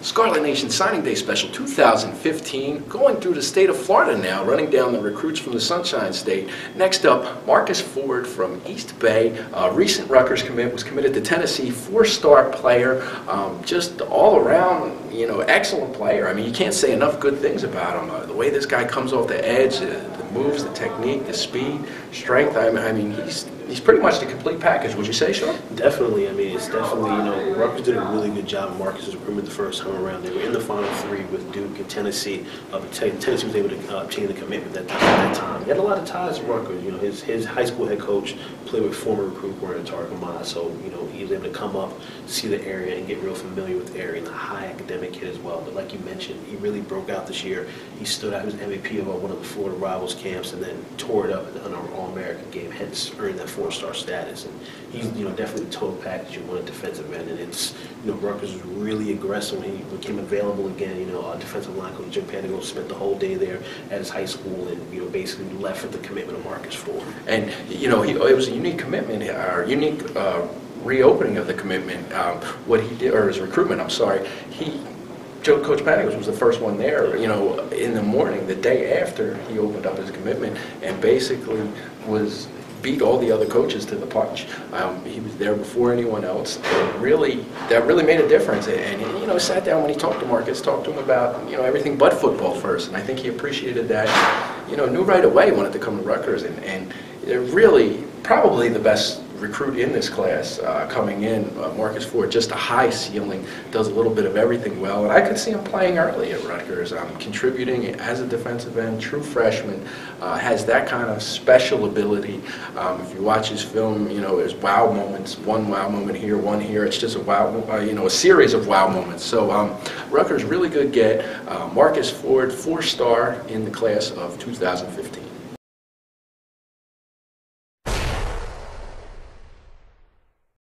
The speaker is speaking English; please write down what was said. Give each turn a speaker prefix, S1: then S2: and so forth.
S1: Scarlet Nation Signing Day Special 2015, going through the state of Florida now, running down the recruits from the Sunshine State. Next up, Marques Ford from East Bay, uh, recent Rutgers commit, was committed to Tennessee, four-star player, um, just all around, you know, excellent player. I mean, you can't say enough good things about him. Uh, the way this guy comes off the edge, uh, the moves, the technique, the speed, strength. I I mean, he's he's pretty much the complete package. Would you say, Sean?
S2: Definitely. I mean, it's definitely, you know, Rutgers did a really good job of Marques's recruitment the first time around. They were in the Final Three with Duke and Tennessee. Uh, Tennessee was able to uh, obtain the commitment that at that time. He had a lot of ties to Rutgers. You know, his, his high school head coach played with former recruit Gordon Targamah. So, you know, he was able to come up, see the area, and get real familiar with the area and a high academic kid as well. But like you mentioned, he really broke out this year. He stood out. He was MVP of uh, one of the Florida Rivals camps and then tore it up in an All-American game, hence earned that four-star status. And he's, you know, definitely total package you want a defensive end. And it's, you know, Rutgers was really aggressive when he became available again. You know, uh, defensive line coach Jim Panagos spent the whole day there at his high school and, you know, basically left with the commitment of Marques Ford.
S1: And you know, he, it was a unique commitment, or unique uh, reopening of the commitment. Um, what he did, or his recruitment, I'm sorry. He, Joe Coach Panagos was the first one there. You know, in the morning, the day after he opened up his commitment, and basically was beat all the other coaches to the punch. Um, he was there before anyone else. And really, that really made a difference. And, you know, sat down when he talked to Marques, talked to him about, you know, everything but football first. And I think he appreciated that, you know, knew right away wanted to come to Rutgers. And, and they're really probably the best recruit in this class uh, coming in. Uh, Marques Ford, just a high ceiling, does a little bit of everything well. And I could see him playing early at Rutgers, um, contributing as a defensive end, true freshman, uh, has that kind of special ability. Um, if you watch his film, you know, there's wow moments, one wow moment here, one here. It's just a wow, uh, you know, a series of wow moments. So um, Rutgers really good get. Uh, Marques Ford, four-star in the class of 2015.